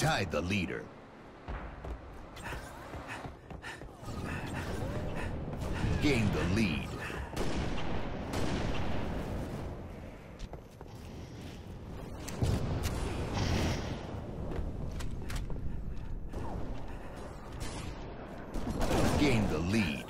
Tied the leader. Gained the lead. Gained the lead.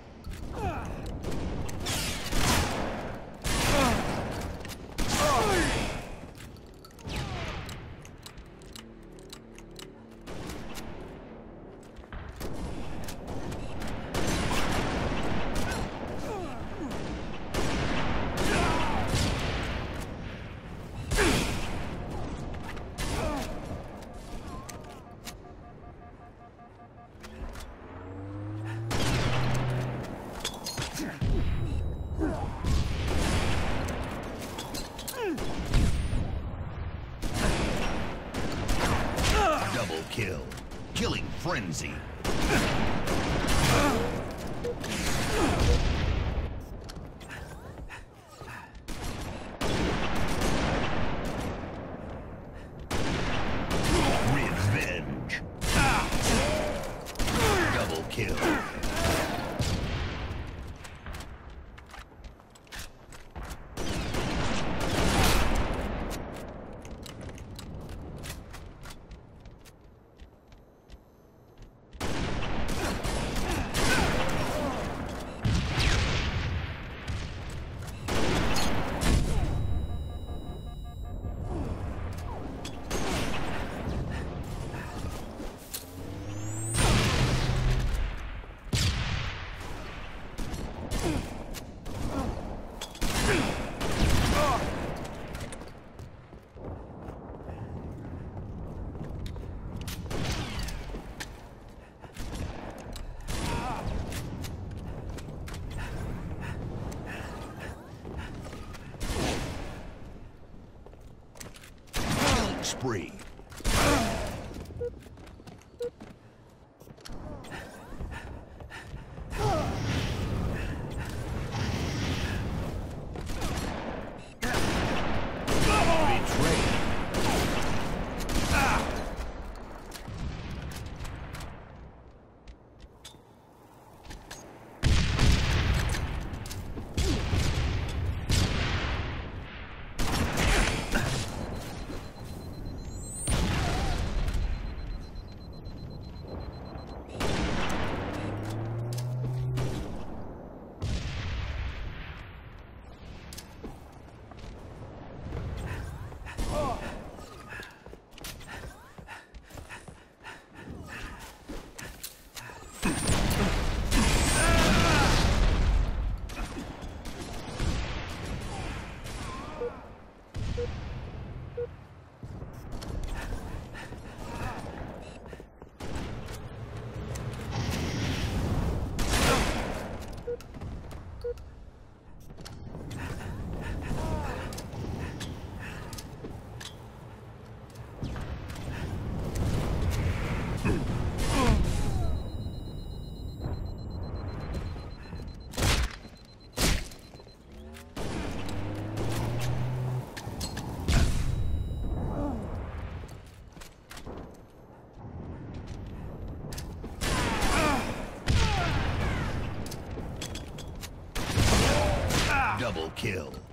Frenzy. Revenge. Double kill. Killing spree. Double kill.